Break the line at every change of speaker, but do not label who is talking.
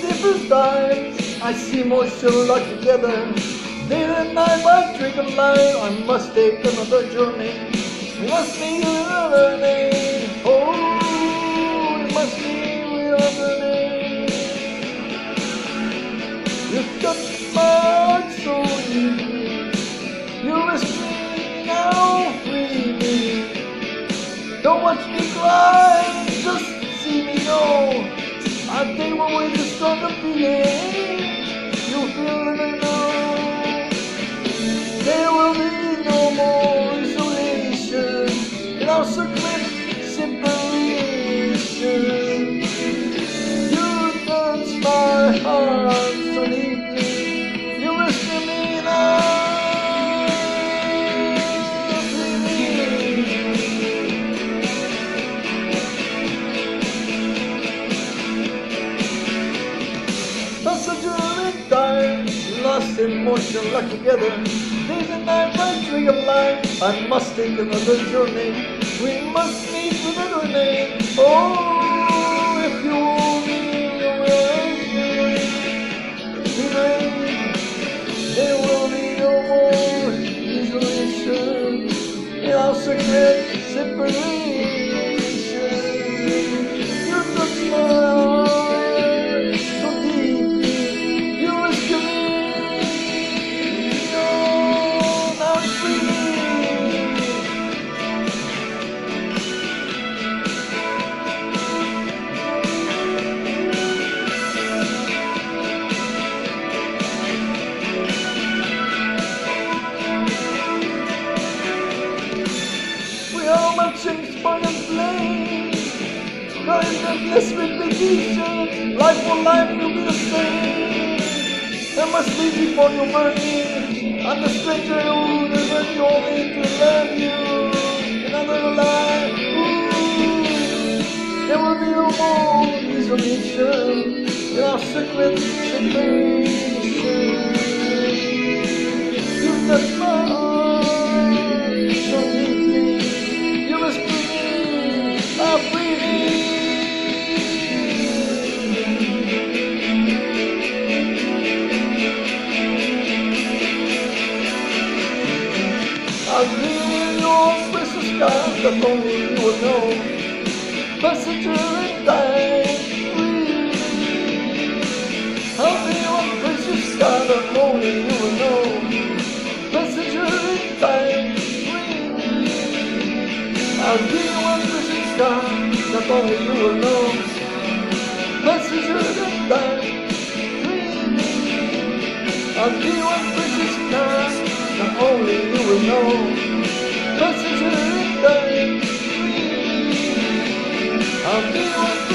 Different times. I see moisture locked together. Day and night, drink of life. I must take another journey. We must be another name. Oh, we must meet another name. You touch my heart so deeply. You rescue me now, free me. Don't watch me cry, just see me know. I think when we just start the feeling, you feel it and. There will be no more isolation in our circling separation. You touch my heart motion, locked together. Days and night, my tree of life. I must take another journey. We must meet with another name. Oh, if you will remain, there will be no more isolation in our secret by the flame. Rise and bless repetition. Life for life will be the same. I must leave before you burn me. I'm the stranger who me to love you. Another life. Ooh. There will be no more isolation. In our secret separation. That only you will know. Passenger in time, I'll be your precious sky that only you will know. Passenger in time, I'll be your precious sky that only you will know. Passenger in time, I'll be your precious sky that only you will know. Passenger in time, I'll be one